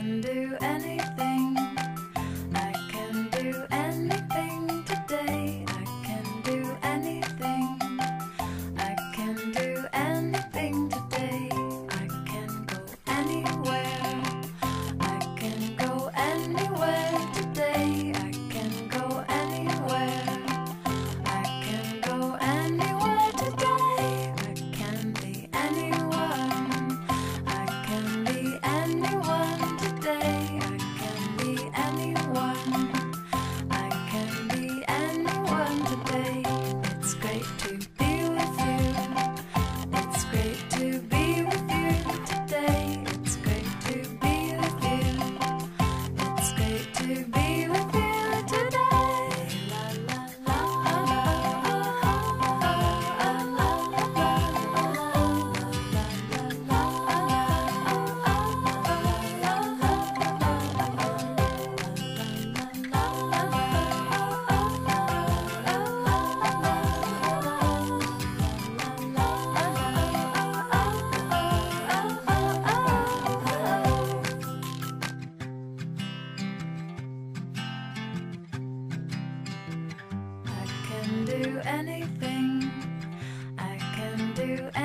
can do anything. can do anything. I can do anything.